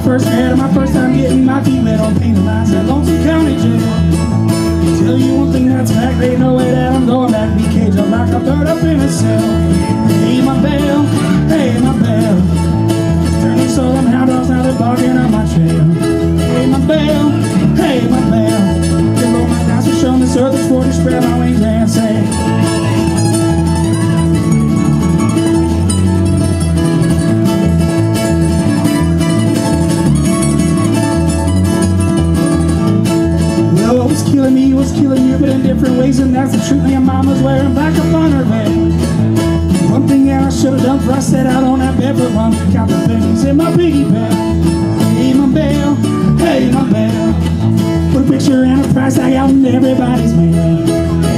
my first of my first time getting my feet wet on penal lines at Lonesome County Jail. Tell you one thing that's fact, they know it, that I'm going back to be caged up like a bird up in a cell. Hey, my bail, hey, my bail. Turning southern hound dogs, now they're barking on my trail. Hey, my bail. Killing you, but in different ways, and that's the truth. Me and mama's wearing back up on her bed. One thing that I should have done before I sat out on that bed for one, count the pennies in my piggy bank. Hey, my bail, hey, my bail. Put a picture and a price tag out in everybody's mail.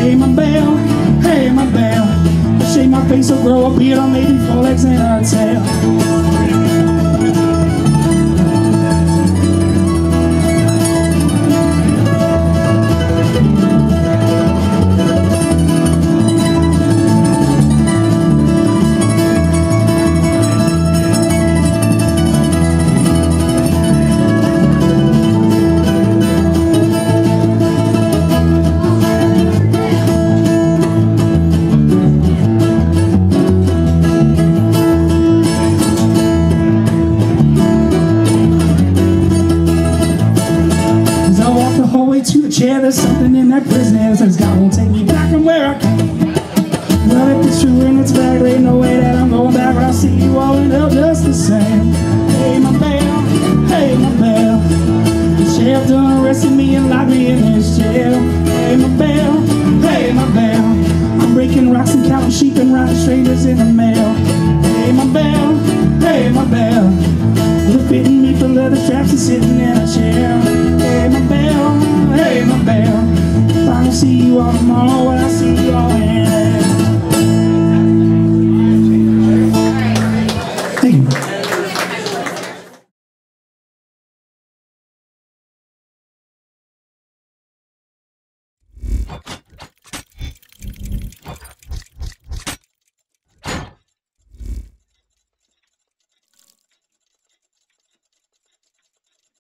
Hey, my bail, hey, my bail. I shave my face, so grow a beard on maybe four legs and a tail. Chair, there's something in that prison that says God won't take me back from where I came. Well, if it's true and it's fact, there ain't no way that I'm going back, but I'll see you all in hell just the same. Hey, my bail, hey, my bail. The sheriff done arrested me and locked me in his jail. Hey, my bail, hey, my bail. I'm breaking rocks and counting sheep and writing strangers in the mail. Hey, my bail, hey, my bail. They're fitting me for leather straps and sitting in a chair.